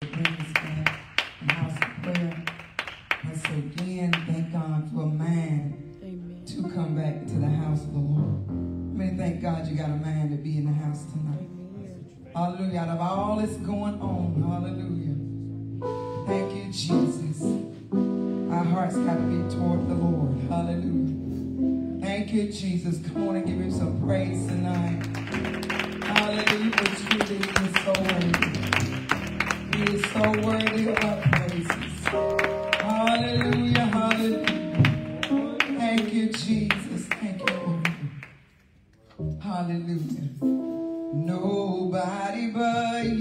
goodness, God, the house of prayer. Once again, thank God for a man Amen. to come back to the house of the Lord. I mean, thank God you got a man to be in the house tonight. Amen. Hallelujah. Out of all that's going on, hallelujah. Thank you, Jesus. Our hearts got to be toward the Lord. Hallelujah. Thank you, Jesus. Come on and give him some praise tonight. Hallelujah. Truly, he so worthy. So worthy of praise. Hallelujah, hallelujah. Thank you, Jesus. Thank you, Hallelujah. Nobody but you.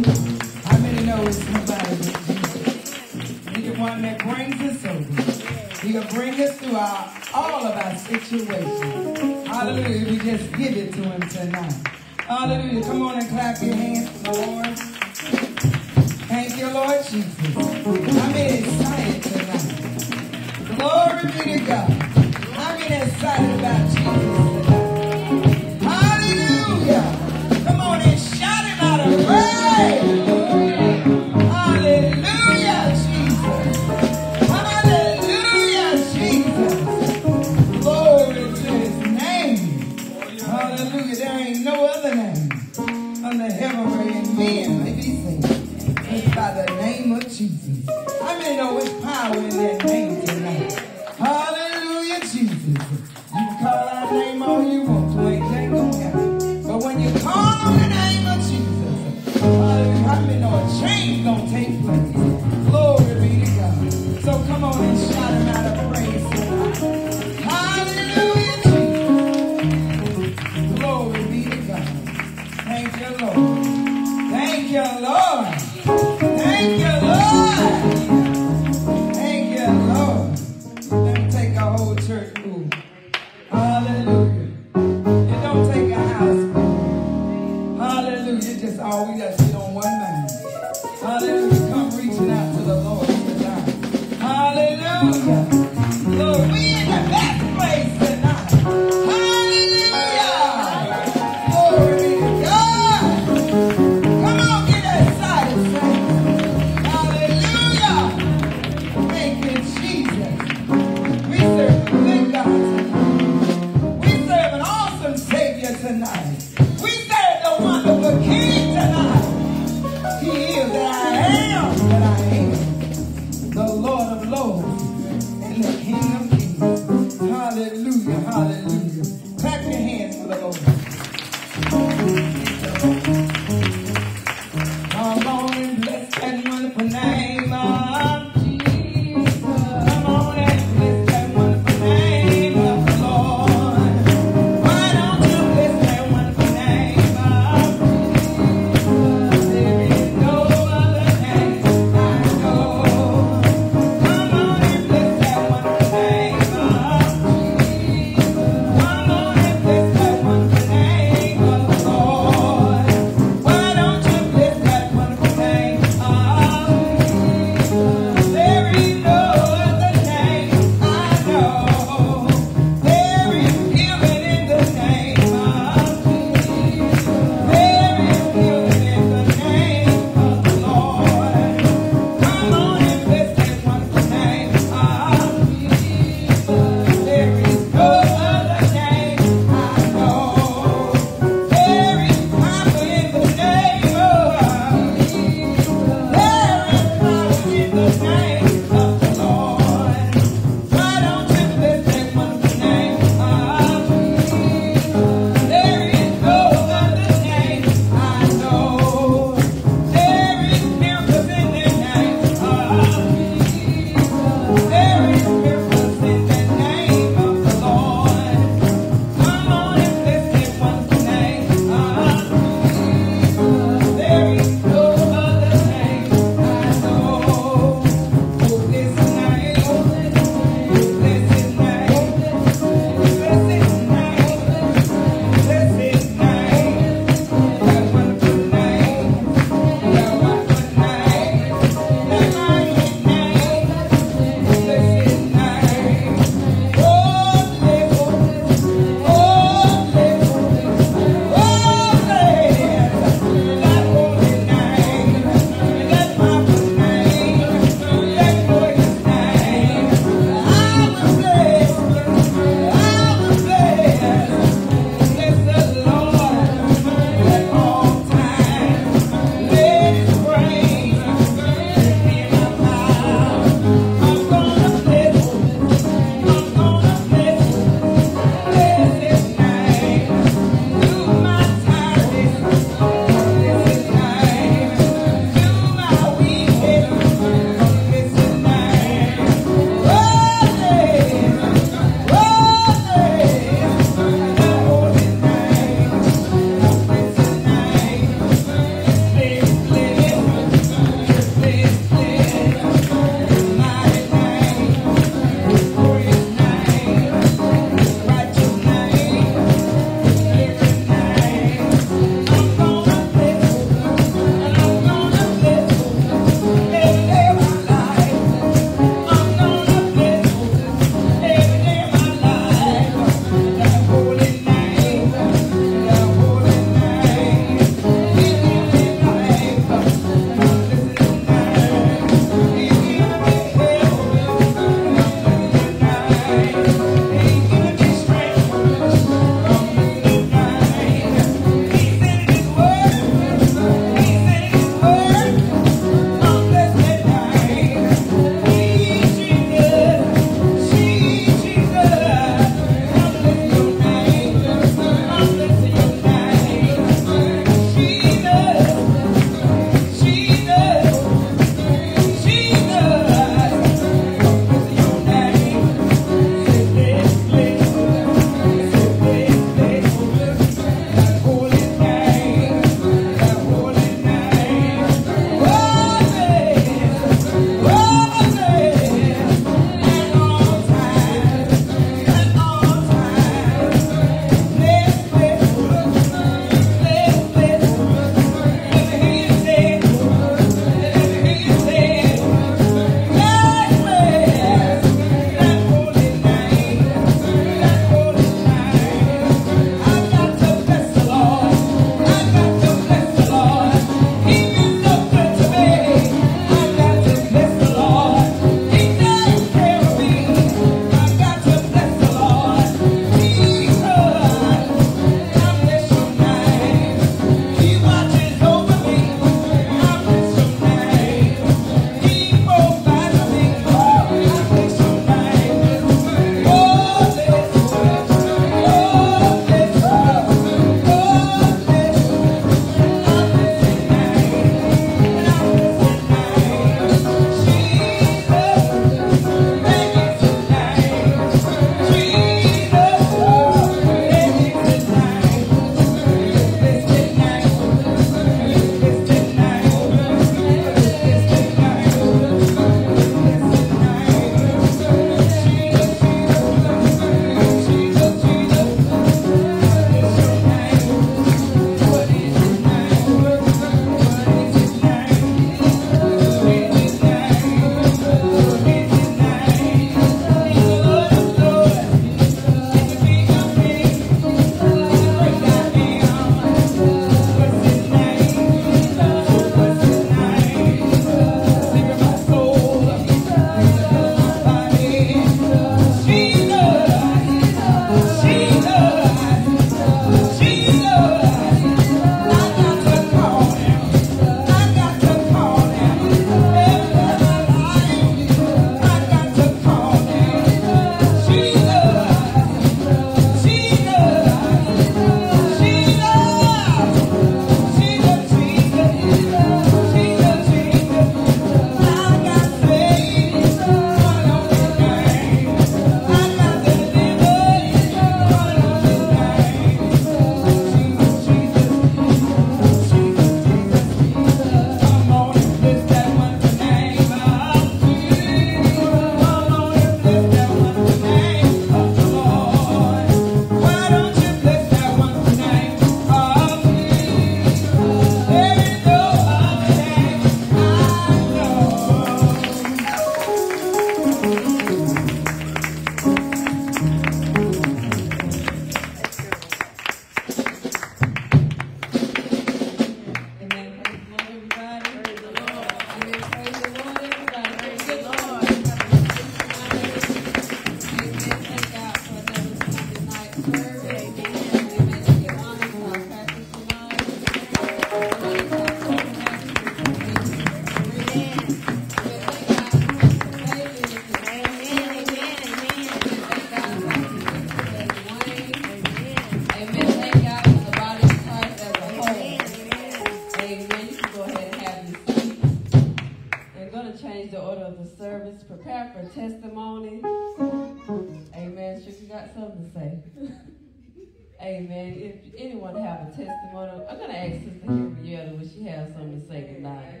Amen. If anyone have a testimony, I'm going to ask Sister Henrietta when she has something to say tonight.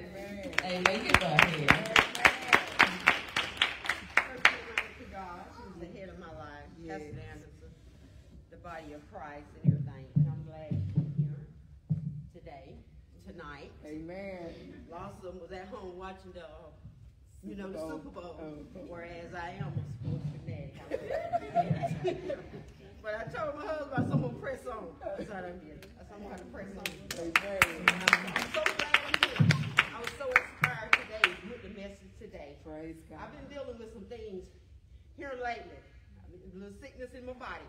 Amen. Amen. Give her a hand. Yes. The body of Christ and everything. And I'm glad she's here today, tonight. Amen. Lawson was at home watching the, you know, the Super Bowl, whereas I am a sports fanatic. But I told my husband I'm gonna press on. That's what I did. I I'm gonna press on. I'm so glad I'm here. I was so inspired today with the message today. Praise God. I've been dealing with some things here lately. A little sickness in my body.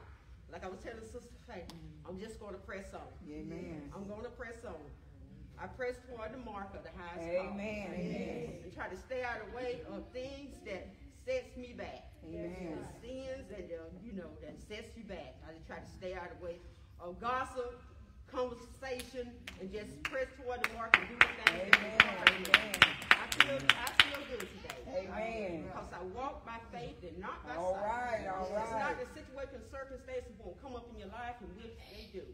Like I was telling Sister Faye, mm-hmm. I'm just gonna press on. Amen. I'm gonna press on. I press toward the mark of the highest Amen. Amen. And try to stay out of the way of things that sets me back. There's your sins and your, uh, you know that sets you back. I just try to stay out of the way of gossip, conversation, and just press toward the mark and do the things. Amen. Amen. I feel I feel good today. Amen. Because I walk by faith and not by all sight. It's not the situation, circumstances won't come up in your life, and which they do.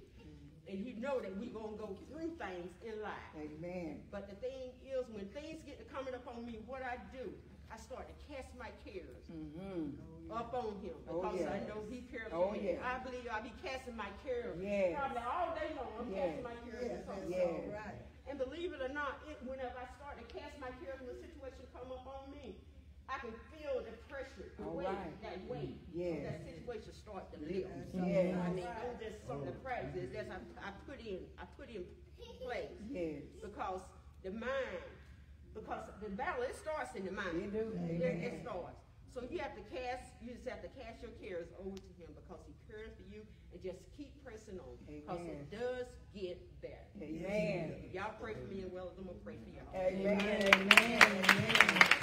And you know that we're going to go through things in life. Amen. But the thing is, when things get to coming up on me, what I do, I started to cast my cares mm-hmm. up on him oh, because oh, yes. I know he cares oh, for me. Yeah. I believe I'll be casting my cares yes. probably all day long. I'm yes. casting my cares yes. yes. Right. And believe it or not, it, whenever I start to cast my cares when the situation come up on me, I can feel the pressure, the all weight, right. that weight, yes. that situation start to lift. Yes. yes. I mean, those there's something oh. the practice that I, I put in, I put in place yes. because the mind because the battle, it starts in the mind. It, do. It, it starts. So you have to cast, you just have to cast your cares over to him because he cares for you and just keep pressing on. Because it does get better. Amen. Y'all pray for me and well, I'm going to pray for y'all. Amen. Amen. Amen.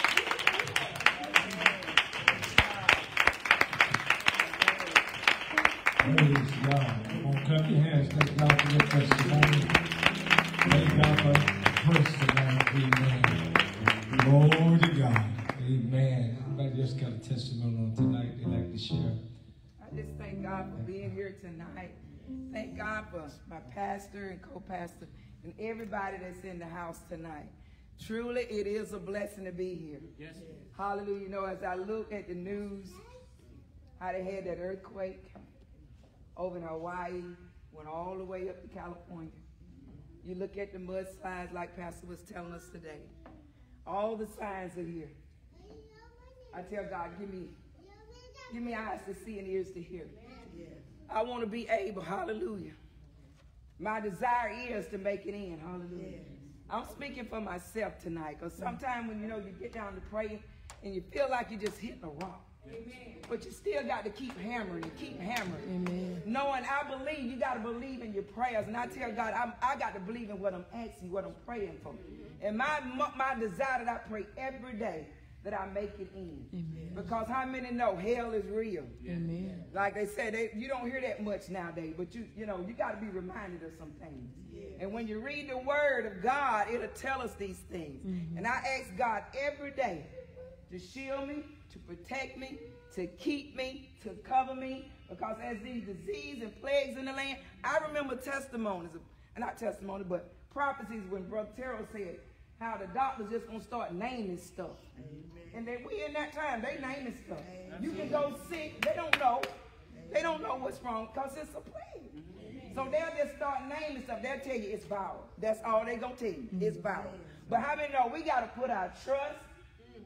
Praise God. Come on, clap your hands. Thank God for your testimony. Thank God for Praise the Lord, Amen. Glory to God. Amen. Anybody just got a testimony on tonight They'd like to share? I just thank God for being here tonight. Thank God for my pastor and co-pastor and everybody that's in the house tonight. Truly, it is a blessing to be here. Yes. Hallelujah. You know, as I look at the news, how they had that earthquake over in Hawaii, went all the way up to California. You look at the mud slides like Pastor was telling us today. All the signs are here. I tell God, give me, give me eyes to see and ears to hear. I want to be able, hallelujah. My desire is to make it in, hallelujah. I'm speaking for myself tonight because sometimes when you know you get down to praying and you feel like you're just hitting a rock. But you still got to keep hammering and keep hammering. Amen. Knowing I believe, you got to believe in your prayers. And I tell God, I'm, i got to believe in what I'm asking, what I'm praying for. And my, my desire that I pray every day that I make it in. Amen. Because how many know hell is real? Amen. Like they said, they, you don't hear that much nowadays, but you you know you got to be reminded of some things. Yeah. And when you read the Word of God, it'll tell us these things. Mm -hmm. And I ask God every day to shield me, to protect me, to keep me, to cover me. Because as these disease and plagues in the land, I remember testimonies, not testimony, but prophecies when Brother Terrell said how the doctors just gonna start naming stuff. Amen. And then we in that time, they naming stuff. Amen. You can go sick, they don't know. Amen. They don't know what's wrong because it's a plague. So they'll just start naming stuff. They'll tell you it's viral. That's all they gonna tell you. It's viral. But how many know we gotta put our trust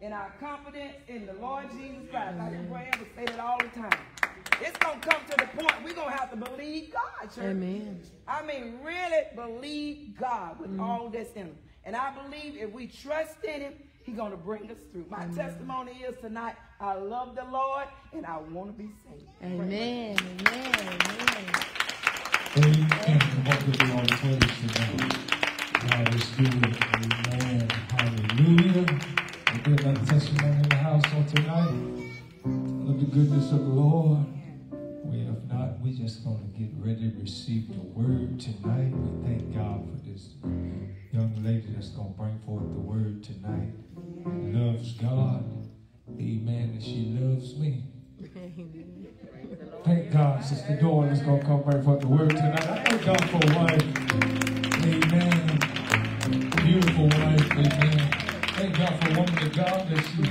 in our confidence in the Lord Jesus Christ. I can pray and say that all the time. It's going to come to the point we're going to have to believe God, church. Amen. I mean, really believe God with mm all that's in Him. And I believe if we trust in Him, He's going to bring us through. My Amen. testimony is tonight, I love the Lord and I want to be saved. Amen. Amen. Amen. Amen. What we do on praise tonight. God is good. Amen. Hallelujah. Get that testimony in the house on tonight. Of the goodness of the Lord. We have not, we're just going to get ready to receive the word tonight. We thank God for this young lady that's going to bring forth the word tonight. Loves God. Amen. And she loves me. Thank God, Sister Dawn is going to come bring forth the word tonight. I thank God for a wife. Amen. Beautiful wife. Amen. Thank God for a woman of God that she,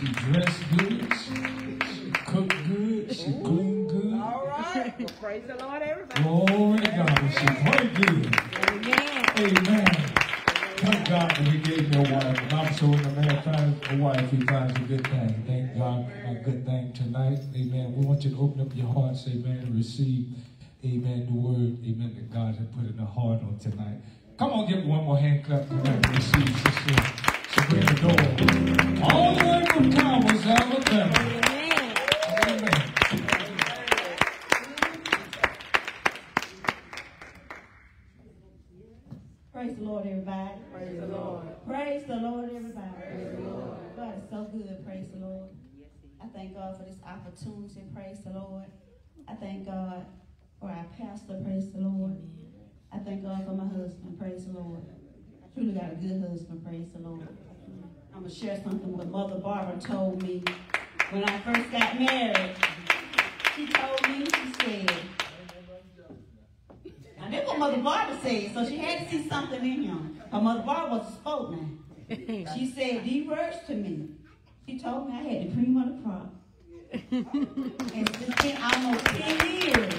she dressed good. She, cooked good. She cleaned good. All right. Well, praise the Lord, everybody. Glory to God. She prayed good. Amen. Amen. Thank God that He gave me a wife. And I'm sure when a man finds a wife, he finds a good thing. Thank God for a good thing tonight. Amen. We want you to open up your hearts, amen, and receive, amen, the word, amen, that God has put in the heart on tonight. Come on, give one more hand clap tonight and receive Sister Sebrina Doyle. All the way from Towers, Alabama. Praise the Lord, everybody. Praise the Lord. Praise the Lord, everybody. Praise the Lord. God is so good. Praise the Lord. I thank God for this opportunity. Praise the Lord. I thank God for our pastor. Praise the Lord. I thank God for my husband. Praise the Lord. I truly got a good husband. Praise the Lord. I'm going to share something what Mother Barbara told me when I first got married. She told me, she said, and that's what Mother Barbara said, so she had to see something in him. Her Mother Barbara was a spoke now. She said these words to me. She told me I had the cream of the crop. and it's been almost 10 years.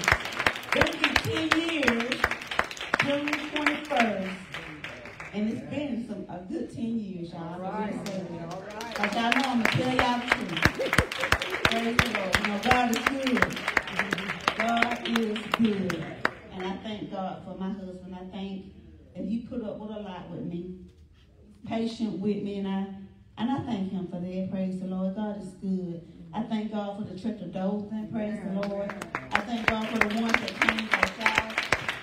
It'll be 10 years, June 21st. And it's been some a good 10 years, y'all. All right. All right. But y'all know I'm going to tell y'all the truth. Praise the Lord. You know, God is good. God is good. And I thank God for my husband. I thank that he put up with a lot with me, patient with me, and I and I thank him for that. Praise the Lord. God is good. I thank God for the trip to Dothan. Praise the Lord. I thank God for the ones that came.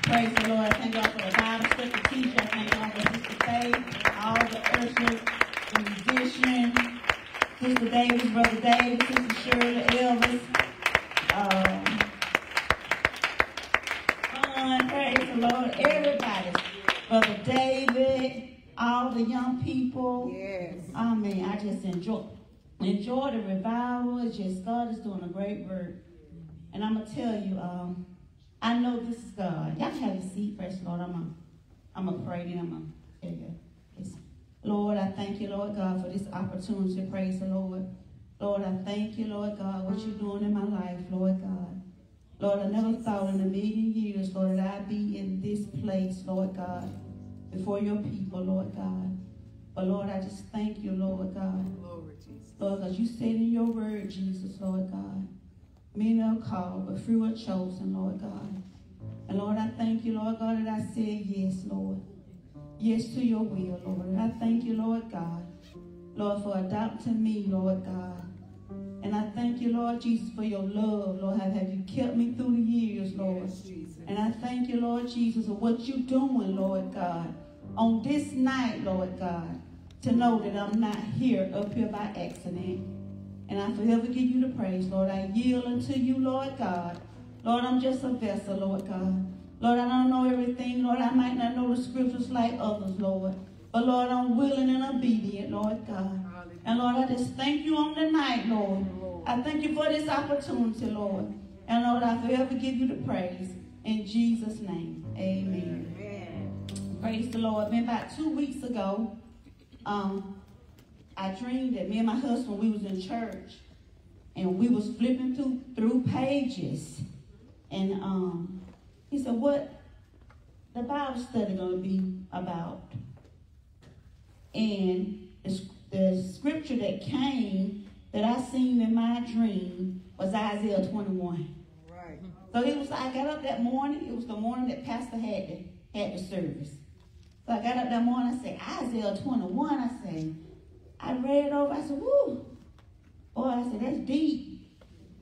Praise the Lord. Thank God for the Bible study teacher. I thank God for Sister Faith, all the ushers, the musicians, Sister Davis, Brother Davis, Sister Shirley, Elvis. Um, praise the Lord. Everybody. Brother David, all the young people. Yes. I mean, I just enjoy enjoy the revival. It's just God is doing a great work. And I'm gonna tell you, um, I know this is God. Y'all have a seat, first, Lord. I'm gonna I'm pray and I'm gonna tell you. It's, Lord, I thank you, Lord God, for this opportunity. Praise the Lord. Lord, I thank you, Lord God, what you're doing in my life, Lord God. Lord, I never thought in a million years, Lord, that I'd be in this place, Lord God, before your people, Lord God. But Lord, I just thank you, Lord God. Lord, because you said in your word, Jesus, Lord God, many are called, but few are chosen, Lord God. And Lord, I thank you, Lord God, that I said yes, Lord. Yes to your will, Lord. And I thank you, Lord God, Lord, for adopting me, Lord God. And I thank you, Lord Jesus, for your love, Lord. Have, have you kept me through the years, Lord? Yes, and I thank you, Lord Jesus, for what you're doing, Lord God, on this night, Lord God, to know that I'm not here up here by accident. And I forever give you the praise, Lord. I yield unto you, Lord God. Lord, I'm just a vessel, Lord God. Lord, I don't know everything. Lord, I might not know the scriptures like others, Lord. But Lord, I'm willing and obedient, Lord God. And Lord, I just thank you on the night, Lord. I thank you for this opportunity, Lord. And Lord, I forever give you the praise. In Jesus' name, amen. amen. Praise the Lord. Been about two weeks ago, um, I dreamed that me and my husband, we was in church. And we was flipping through, through pages. And um, he said, what the Bible study going to be about? And it's the scripture that came that I seen in my dream was Isaiah 21. Right. So it was I got up that morning, it was the morning that Pastor had the, had the service. So I got up that morning, I said, Isaiah 21, I said, I read it over. I said, whoo. Boy, I said, that's deep.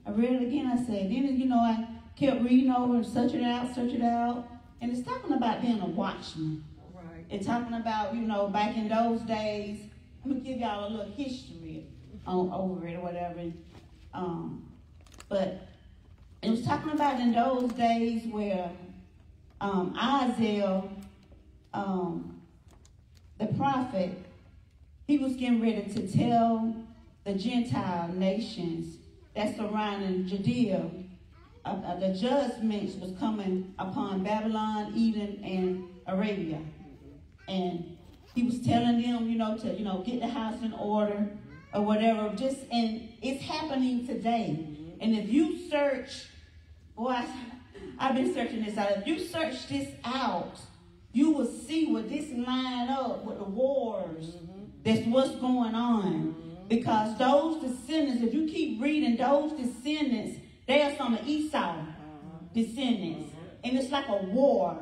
I read it again. I said, then, you know, I kept reading over and searching it out, searching it out. And it's talking about being a watchman. Right. It's talking about, you know, back in those days. I'm going to give y'all a little history on over it or whatever. Um, but it was talking about in those days where um, Isaiah, um, the prophet, he was getting ready to tell the Gentile nations that surrounding Judea uh, uh, the judgments was coming upon Babylon, Edom, and Arabia. And he was telling them, you know, to, you know, get the house in order or whatever. Just, and it's happening today. And if you search, boy, I, I've been searching this out. If you search this out, you will see what this line up with the wars. That's what's going on. Because those descendants, if you keep reading, those descendants, they are some of Esau descendants. And it's like a war.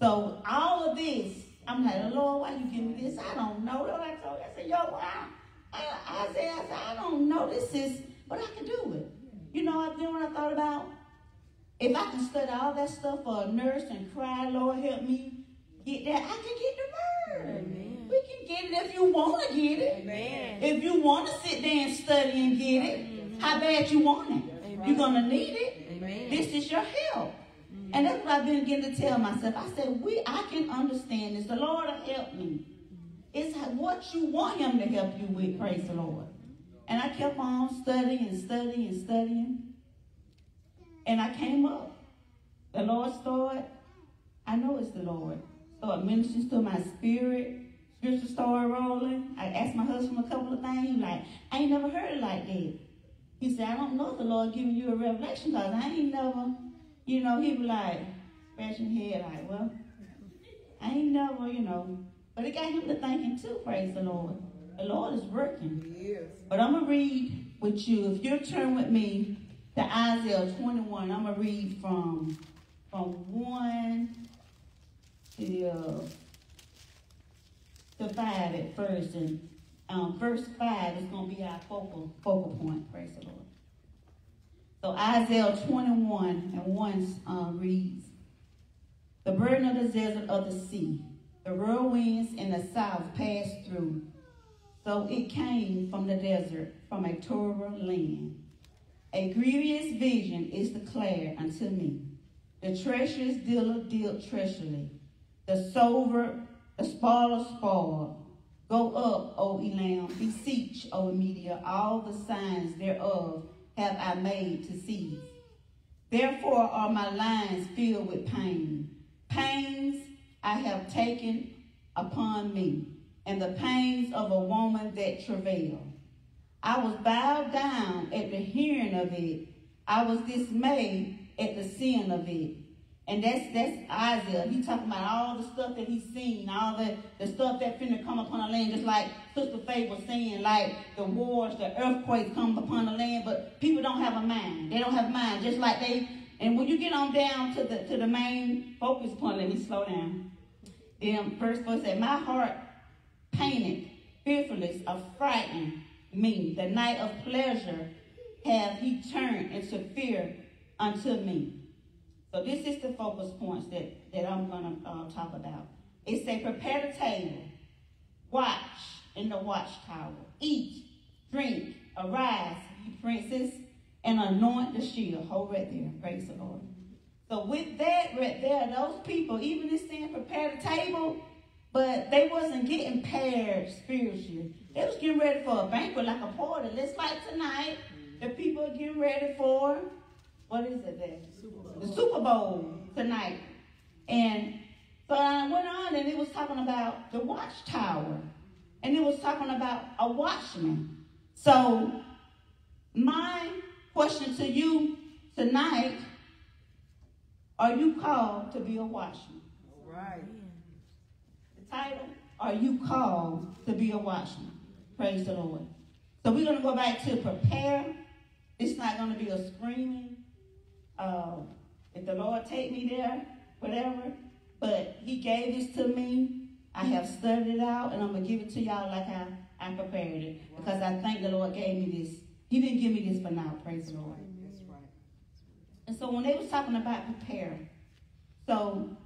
So all of this, I'm like, Lord, why you give me this? I don't know. Lord, I told you, I said, yo, I, I, I, said, I said, I don't know. This is, but I can do it. You know, I then when I thought about, if I can study all that stuff for a nurse and cry, Lord, help me get that, I can get the word. Amen. We can get it if you want to get it. Amen. If you want to sit there and study and get it, mm-hmm. how bad you want it. You're going to need it. Amen. This is your help. And that's what I've been getting to tell myself. I said, we, I can understand this. The Lord will help me. It's what you want him to help you with, praise the Lord. And I kept on studying and studying and studying. And I came up. The Lord started, I know it's the Lord. Started ministering to my spirit. Scripture started rolling. I asked my husband a couple of things. He like, I ain't never heard it like that. He said, I don't know if the Lord giving you a revelation because I ain't never, you know, he was like, scratching his head like, well, I ain't never, you know. But it got him to thinking too, praise the Lord. The Lord is working. Yes. But I'm going to read with you. If you'll turn with me to Isaiah 21, I'm going to read from, from 1 to, uh, to 5 at first. And um, verse 5 is going to be our focal, focal point. Praise the Lord. So Isaiah 21 and 1 uh, reads, The burden of the desert of the sea, the whirlwinds in the south passed through. So it came from the desert, from a Torah land. A grievous vision is declared unto me. The treacherous dealer dealt treacherously. The sober, the spoiler spoiled. Go up, O Elam, beseech, O Media, all the signs thereof have I made to cease. Therefore are my lines filled with pain. Pains I have taken upon me, and the pains of a woman that travail. I was bowed down at the hearing of it. I was dismayed at the sin of it. And that's that's Isaiah. He talking about all the stuff that he's seen, all the, the stuff that finna come upon the land, just like Sister Faye was saying, like the wars, the earthquakes come upon the land, but people don't have a mind. They don't have mind, just like they and when you get on down to the to the main focus point, let me slow down. Then first verse said, My heart painted, fearfulness of frightening me. The night of pleasure have he turned into fear unto me. So this is the focus points that, that I'm going to uh, talk about. It say, prepare the table, watch in the watchtower, eat, drink, arise, princes, and anoint the shield. Hold right there. Praise the Lord. So with that right there, those people, even this saying prepare the table, but they wasn't getting paired spiritually. They was getting ready for a banquet like a party. Let's like tonight, the people are getting ready for what is it there? The Super Bowl tonight. And so I went on and it was talking about the watchtower. And it was talking about a watchman. So my question to you tonight, are you called to be a watchman? Right. The title, are you called to be a watchman? Praise the Lord. So we're going to go back to prepare. It's not going to be a screaming. Uh, if the Lord take me there, whatever. But he gave this to me. I have studied it out, and I'm going to give it to y'all like I, I prepared it because I thank the Lord gave me this. He didn't give me this for now. Praise the Lord. That's right. And so when they was talking about preparing, so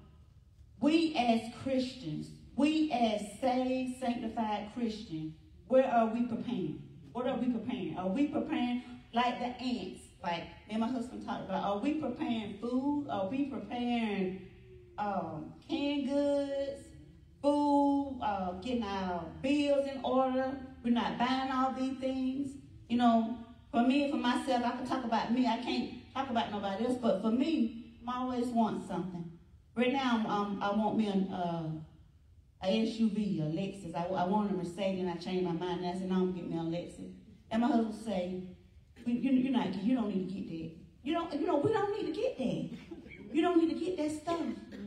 we as Christians, we as saved, sanctified Christians, where are we preparing? What are we preparing? Are we preparing like the ants? Like me and my husband talked about. Are we preparing food? Are we preparing um, canned goods, food, uh, getting our bills in order? We're not buying all these things. You know, for me, for myself, I can talk about me. I can't talk about nobody else, but for me, I always want something. Right now, I want me an, uh, SUV, a Lexus. I, I a Mercedes, and I changed my mind. And I said, no, I'm going to get me a Lexus. And my husband say, you, you're not, you don't need to get that. You don't, you know, we don't need to get that. You don't need to get that stuff. Mm-hmm.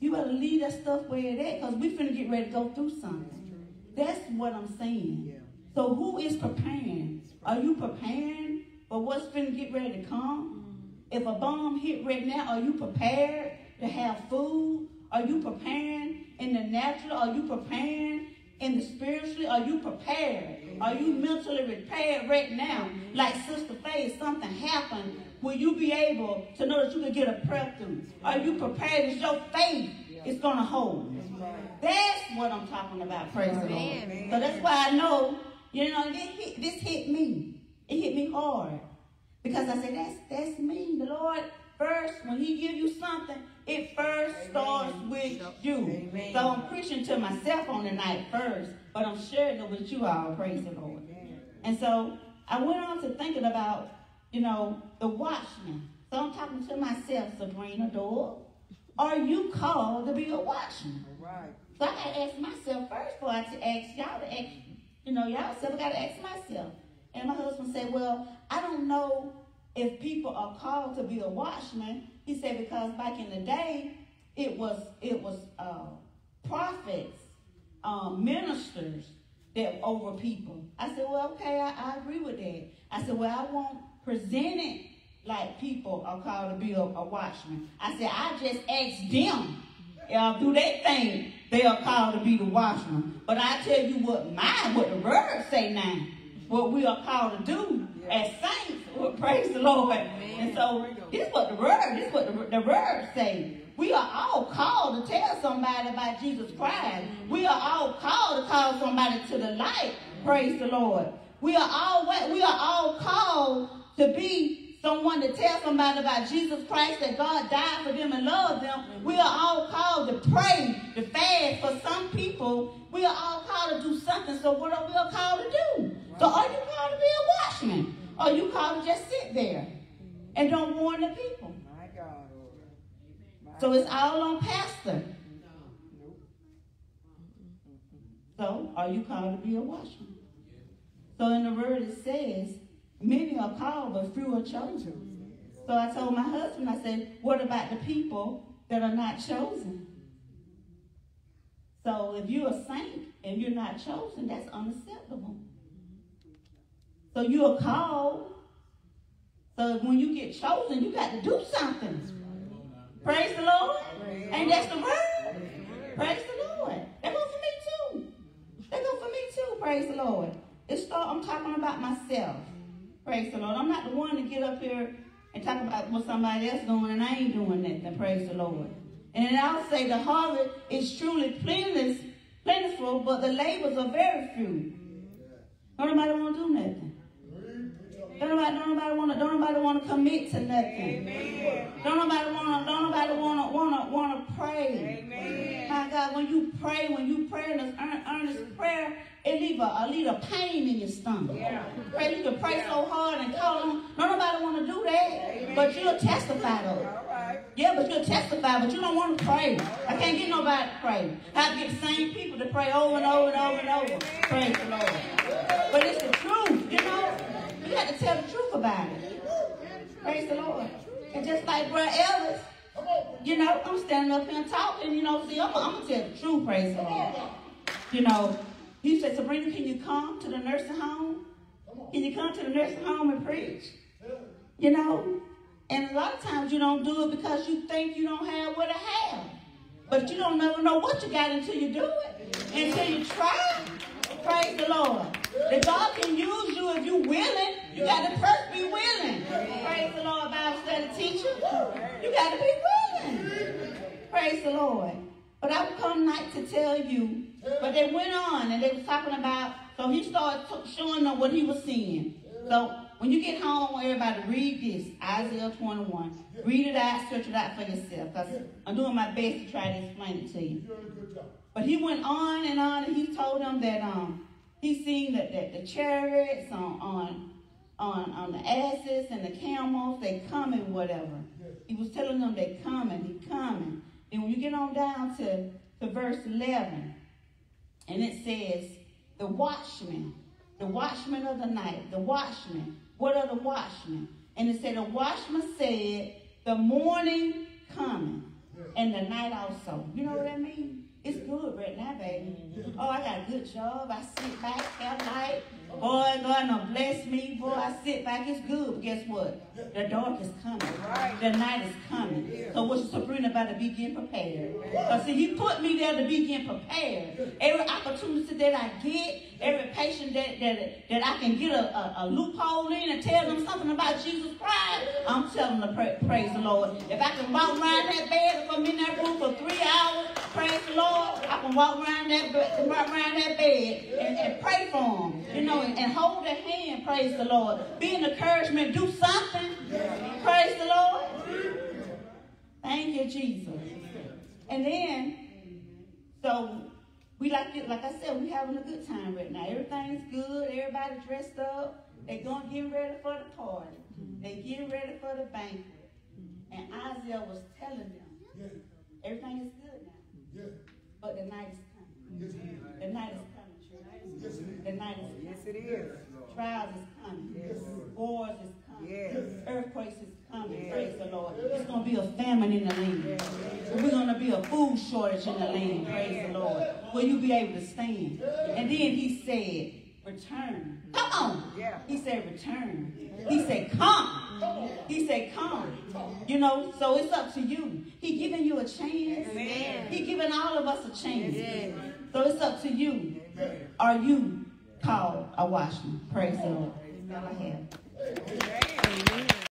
You better leave that stuff where it at, because we finna get ready to go through something. That's what I'm saying. So who is preparing? Are you preparing for what's finna get ready to come? Mm-hmm. If a bomb hit right now, are you prepared to have food? Are you preparing in the natural? Are you preparing in the spiritually? Are you prepared? Are you mentally prepared right now? Like Sister Faye, something happened. Will you be able to know that you can get a prayer through? Are you prepared? Is your faith is gonna hold? That's what I'm talking about. Praise the Lord. So that's why I know, you know, this hit, this hit me. It hit me hard because I said, that's that's me. The Lord first, when He give you something, it first starts with you. Amen. So I'm preaching to myself on the night first, but I'm sharing it with you all. Praise the Lord. And so I went on to thinking about, you know, the watchman. So I'm talking to myself, Sebrina Doyle. Are you called to be a watchman? All right. So I gotta ask myself first before I to ask y'all to ask, you know, y'all self, I gotta ask myself. And my husband said, Well, I don't know if people are called to be a watchman. He said, because back in the day, it was it was uh, prophets, um, ministers that over people. I said, Well, okay, I, I agree with that. I said, Well, I won't present it like people are called to be a, a watchman. I said, I just asked them do they think they are called to be the watchman. But I tell you what mine, what the word say now, what we are called to do as saints. Well, praise the Lord. And so this is what the word, this is what the, the word say. We are all called to tell somebody about Jesus Christ. We are all called to call somebody to the light. Praise the Lord. We are all we are all called to be someone to tell somebody about Jesus Christ, that God died for them and loved them. We are all called to pray, to fast. For some people, we are all called to do something. So what are we all called to do? So are you called to be a watchman? Or are you called to just sit there and don't warn the people? My God. My So it's all on pastor. So are you called to be a watchman? So in the word it says, many are called, but few are chosen. So I told my husband, I said, what about the people that are not chosen? So if you're a saint and you're not chosen, that's unacceptable. So you are called. So when you get chosen, you got to do something. Praise the Lord. And that's the word. Praise the Lord. That goes for me too. That goes for me too. Praise the Lord. It's start, I'm talking about myself. Praise the Lord. I'm not the one to get up here and talk about what somebody else doing and I ain't doing nothing. Praise the Lord. And I'll say the harvest is truly plentiful, but the labors are very few. Don't nobody want to do nothing. Don't nobody, don't nobody want to, don't nobody want to commit to nothing. Don't nobody want to, don't nobody want to, want to, want to pray. Amen. My God, when you pray, when you pray in this earn- earnest prayer, it leave a, leave a pain in your stomach. Yeah. Pray, you can pray so hard and call on. Don't nobody want to do that, but you'll testify though. Yeah, but you'll testify, but you don't want to pray. I can't get nobody to pray. I have to get the same people to pray over and over and over and over. Praise the Lord. But it's the truth, you know. You got to tell the truth about it. Praise the Lord. And just like Brother Ellis, you know, I'm standing up here and talking, you know, see, I'm, I'm going to tell the truth, praise the Lord. You know, he said, Sebrina, can you come to the nursing home? Can you come to the nursing home and preach? You know, and a lot of times you don't do it because you think you don't have what to have. But you don't never know what you got until you do it. Until you try. Praise the Lord. That God can use you if you're willing. You got to first be willing. Praise the Lord, Bible study teacher. You got to be willing. Praise the Lord. But I would come tonight to tell you. But they went on and they was talking about. So he started showing them what he was seeing. So when you get home, I want everybody to read this Isaiah 21. Read it out, search it out for yourself. Because I'm doing my best to try to explain it to you. But he went on and on, and he told them that um he seen that, that the chariots on on on on the asses and the camels they coming whatever. He was telling them they coming, he coming. And when you get on down to to verse eleven, and it says the watchman, the watchman of the night, the watchmen. What are the watchmen? And it said the watchman said the morning coming and the night also. You know what I mean? It's good right now, baby. Oh, I got a good job. I sit back at night. Boy, God done bless me. Boy, I sit back. It's good. But guess what? The dark is coming. The night is coming. So what's Sebrina about to be getting prepared? Because see, he put me there to be getting prepared. Every opportunity that I get, every patient that, that, that I can get a, a, a loophole in and tell them something about Jesus Christ, I'm telling them to pra- praise the Lord. If I can walk around that bed, if I'm in that room for three hours, praise the Lord, I can walk around that, walk around that bed for them, you know, and, and hold their hand, praise the Lord. Be an encouragement, do something, praise the Lord. Thank you, Jesus. And then, so we like it, like I said, we having a good time right now. Everything's good. Everybody dressed up. They going to get ready for the party. They getting ready for the banquet. And Isaiah was telling them, everything is good now, but the night is coming. The night is coming, church. The night is coming. Yes, it is. Trials is coming. Yes. Wars is coming. Yes. Earthquakes is coming. Praise the Lord. It's going to be a famine in the land. We're going to be a food shortage in the land. Praise the Lord. Will you be able to stand? And then he said, return. Come on. Yeah. He said, return. He said, come. He said, come. You know, so it's up to you. He giving you a chance. Amen. He giving all of us a chance. Amen. So it's up to you. Are you called a watchman? Praise the Lord. That's all I. Amen.